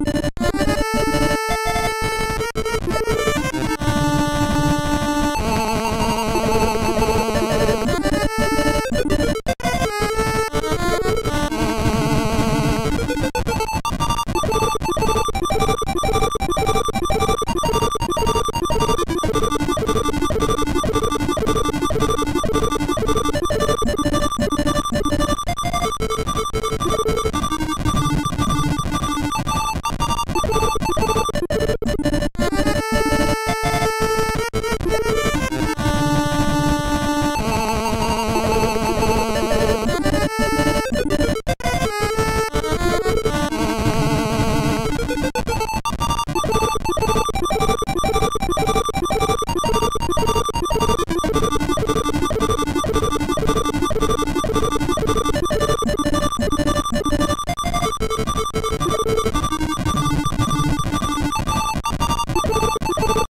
you